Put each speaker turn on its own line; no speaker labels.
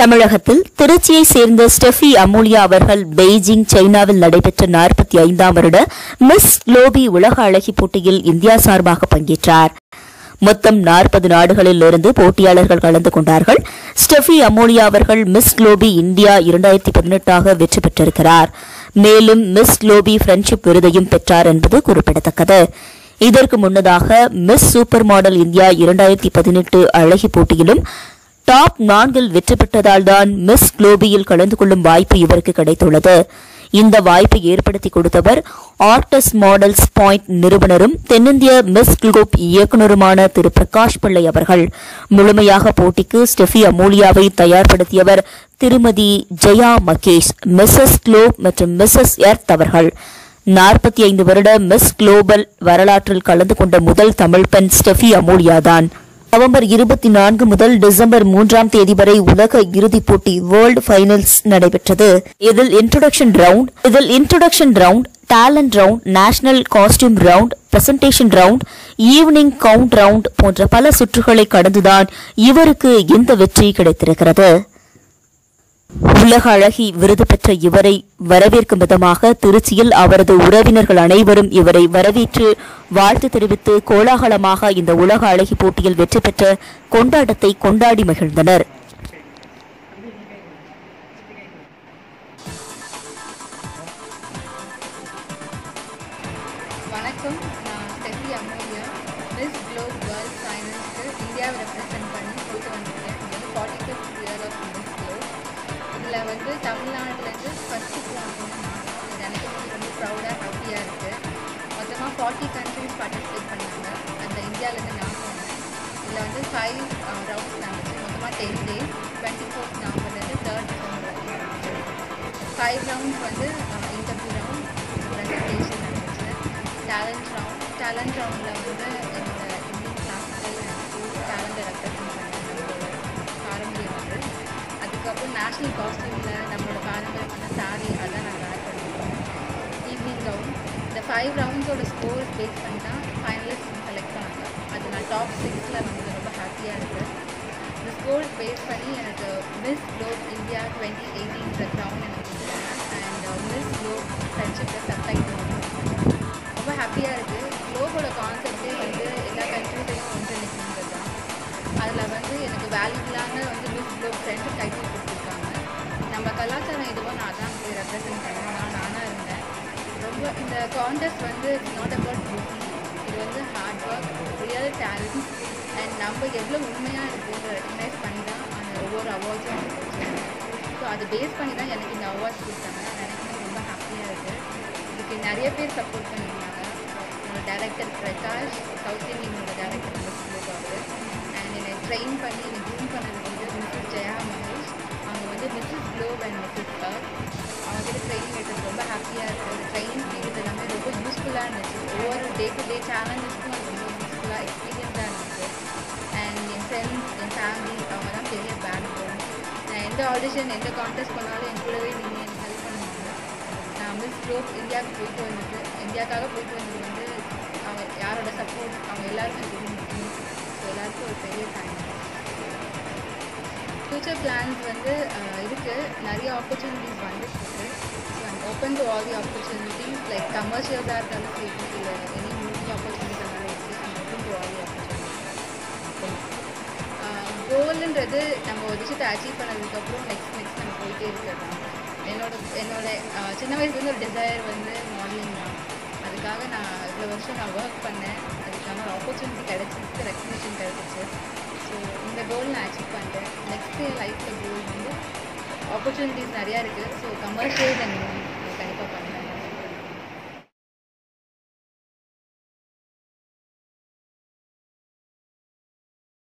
தமிழகத்தில் திருச்சியை சேர்ந்த ஸ்டெஃபி அமூலியா அவர்கள் பெய்ஜிங் சைனாவில் நடைபெற்ற நாற்பத்தி ஐந்தாம் வருட மிஸ் லோபி உலக அழகி போட்டியில் இந்தியா சார்பாக பங்கேற்றார். மொத்தம் நாற்பது நாடுகளில் இருந்து போட்டியாளர்கள் கலந்து கொண்டார்கள். ஸ்டெஃபி அமோலியா அவர்கள் மிஸ் குளோபி இந்தியா இரண்டாயிரத்தி பதினெட்டாக வெற்றி பெற்றிருக்கிறார். மேலும் மிஸ் குளோபி ஃப்ரெண்ட்ஷிப் விருதையும் பெற்றார் என்பது குறிப்பிடத்தக்கது. இதற்கு முன்னதாக மிஸ் சூப்பர் மாடல் இந்தியா இரண்டாயிரத்தி பதினெட்டு அழகி போட்டியிலும் டாப் நான்கில் வெற்றி பெற்றதால் தான் மிஸ் குளோபியில் கலந்து கொள்ளும் வாய்ப்பு இவருக்கு கிடைத்துள்ளது. இந்த வாய்ப்பை ஏற்படுத்தி கொடுத்தவர் ஆர்டஸ் மாடல்ஸ் பாயிண்ட் நிறுவனரும் தென்னிந்திய மிஸ் குளோப் இயக்குநருமான திரு பிரகாஷ் பிள்ளை அவர்கள். முழுமையாக போட்டிக்கு ஸ்டெஃபி அமோலியாவை தயார்படுத்தியவர் திருமதி ஜெயா மகேஷ் மிஸ்ஸஸ் குளோப் மற்றும் மிஸ்ஸஸ் எர்த் அவர்கள். நாற்பத்தி ஐந்து வருட மிஸ் குளோபல் வரலாற்றில் கலந்து கொண்ட முதல் தமிழ் பெண் ஸ்டெஃபி அமோலியாதான். நவம்பர் இருபத்தி நான்கு முதல் டிசம்பர் மூன்றாம் தேதி வரை உலக இறுதிப் போட்டி வேர்ல்டு ஃபைனல்ஸ் நடைபெற்றது. இதில் இன்ட்ரோடக்ஷன் ரவுண்ட் இதில் introduction round talent round national costume round presentation round evening gown round போன்ற பல சுற்றுகளை கடந்துதான் இவருக்கு இந்த வெற்றி கிடைத்திருக்கிறது. உலக அழகி விருது பெற்ற இவரை வரவேற்கும் விதமாக திருச்சியில் அவரது உறவினர்கள் அனைவரும் இவரை வரவேற்று வாழ்த்து தெரிவித்து கோலாகலமாக இந்த உலக அழகி போட்டியில் வெற்றி பெற்ற கொண்டாட்டத்தை கொண்டாடி மகிழ்ந்தனர்.
வணக்கம். நான் Stefy Ammolia Miss Globe world ஃபைனல்ஸ்க்கு இந்தியாவை ரெப்ரசென்ட் பண்ணி போட்டு வந்திருக்கேன். வந்து தமிழ்நாட்டிலேருந்து ஃபஸ்ட்டு போனேன் எனக்கு ரொம்ப ப்ரௌடாக ஹாப்பியாக இருக்குது மொத்தமாக ஃபார்ட்டி கண்ட்ரிஸ் பார்ட்டிசிபேட் பண்ணாங்க அந்த இந்தியாவிலேருந்து நான் போனேன் இதில் வந்து ஃபைவ் ரவுண்ட்ஸ் நடந்துச்சு மொத்தமாக டென் டேஸ் டுவெண்ட்டி ஃபோர்த் நவம்பர்லேருந்து தேர்ட் ரவுண்ட் ஃபைவ் ரவுண்ட்ஸ் வந்து இன்டர்வியூ ரவுண்ட் ப்ரெசன்டேஷன் நடந்துச்சு டேலண்ட் ரவுண்ட் டேலண்ட் ரவுண்டில் வந்து என்னோட இந்தியன் கிளாசிக்கல் டேலண்ட்டை ரெப்ரசென்ட் பண்ணேன் நம்மளோட பாரம்பரியம் அதுக்கப்புறம் நேஷ்னல் காஸ்டியூமில் சாரி அதான் நான் வேர் பண்ணியிருக்கோம் ஈவினிங் ரவுண்ட் இந்த ஃபைவ் ரவுண்ட்ஸோட ஸ்கோர் பேஸ் பண்ணி தான் ஃபைனலிஸ்ட் செலக்ட் பண்ணாங்க. அது நான் டாப் சிக்ஸில் வந்து ரொம்ப ஹாப்பியாக இருக்குது இந்த ஸ்கோர் பேஸ் பண்ணி எனக்கு மிஸ் குளோப் இந்தியா டுவெண்ட்டி எயிட்டீன்ற க்ரௌண்ட் எனக்கு அண்ட் மிஸ் குளோப் ஃப்ரெண்ட்ஷிப்பில் சப்டைட்டில் ரொம்ப ஹாப்பியாக இருக்குது குளோபோட கான்செப்டே வந்து எல்லா கண்ட்ரிஸையும் ஒன்றிணைக்கிறது தான். அதில் வந்து எனக்கு வேல்யூபிளான வந்து மிஸ் குளோப் ஃப்ரெண்ட்ஷிப் டைட்டில் கொடுத்துருக்காங்க. நம்ம கலாச்சாரம் ரெப்ரசென்ட் பண்ணணும். நான் நானாக இருந்தேன். ரொம்ப இந்த காண்டெஸ்ட் வந்து இட்ஸ் நாட் அபவுட் பியூட்டி இது வந்து hard work real talent and நம்ம எவ்வளோ உண்மையாக இருக்குன்னு ரெக்கக்னைஸ் பண்ணி தான் அந்த ஒவ்வொரு அவார்ட்ஸும் ஸோ அதை பேஸ் பண்ணி தான் எனக்கு இந்த அவார்ட்ஸ் கொடுத்தாங்க. எனக்கு ரொம்ப ஹாப்பியாக இருக்குது இதுக்கு நிறைய பேர் சப்போர்ட் பண்ணியிருந்தாங்க. என்னோட டேரக்டர் பிரகாஷ் சவுத் இந்தியனோட டேரக்டர் மிஸ் அவர் அண்ட் என்னை ட்ரெயின் பண்ணி என்னை ஜூம் பண்ணது வந்து மிஸ்ஸஸ் ஜெயா மகேஷ் அவங்க வந்து மிஸ்ஸஸ் க்ளோவ் அண்ட் மிஸ்ஸஸ் பர் அவங்ககிட்ட ட்ரைனிங் எடுத்தது ரொம்ப ஹாப்பியாக இருக்குது ட்ரைனிங் பீரியட் எல்லாமே ரொம்ப யூஸ்ஃபுல்லாக இருந்துச்சு. ஒவ்வொரு டே டு டே சேலஞ்சஸ்க்கும் அது ரொம்ப யூஸ்ஃபுல்லாக எக்ஸ்பீரியன்ஸாக இருந்துச்சு. அண்ட் என் ஃப்ரெண்ட்ஸ் என் ஃபேமிலி அவங்க தான் பெரிய பேக் போகணும் நான் எந்த ஆடிஷன் எந்த கான்டெஸ்ட் பண்ணாலும் என் கூடவே நீங்கள் எனக்கு ஹெல்ப் பண்ணுவாங்க நான் மிஸ் குரூப் இந்தியாவுக்கு போயிட்டு வந்தது இந்தியாவுக்காக போயிட்டு வந்தது வந்து அவங்க யாரோட சப்போர்ட் அவங்க எல்லாருமே ஸோ எல்லாருக்கும் ஒரு பெரிய தேங்க்ஸ் ஃப்யூச்சர் பிளான்ஸ் வந்து இருக்குது நிறைய ஆப்பர்ச்சுனிட்டிஸ் வந்துட்டுருக்கு so I'm open to all the opportunities like கமர்ஷியல்ஸாக இருந்தாலும் சரி இல்லை எனி மூவி ஆப்பர்ச்சுனிட்டிஸ் இருந்தாலும் இருக்குது I'm open to all the opportunities கோல்ன்றது நம்ம ஒரு விஷயத்தை அச்சீவ் பண்ணதுக்கப்புறம் நெக்ஸ்ட் நெக்ஸ்ட் நம்ம போயிட்டே இருக்கிறது. என்னோட என்னோட சின்ன வயசுலேருந்து ஒரு டிசைர் வந்து மாடலிங் தான். அதுக்காக நான் இவ்வளோ வருஷம் நான் ஒர்க் பண்ணேன். அதுக்கான ஒரு ஆப்பர்ச்சுனிட்டி கிடச்சிருக்கு ரெக்கக்னிஷன் கிடச்சிச்சு. கோல் நான் அச்சீவ் பண்ணுறேன் நெக்ஸ்ட்டு லைஃப்பில் கோல் வந்து ஆப்பர்ச்சுனிட்டிஸ் நிறையா இருக்குது. So commercial and